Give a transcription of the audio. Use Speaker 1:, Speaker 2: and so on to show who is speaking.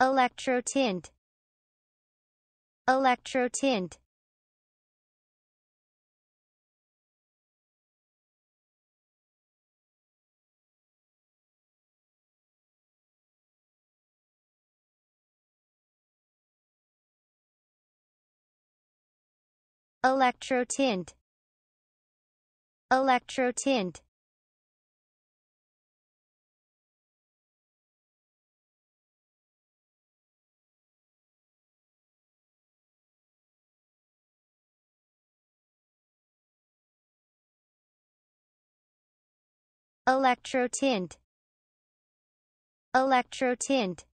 Speaker 1: electrotint. Electrotint. Electrotint. Electrotint electrotint. Electrotint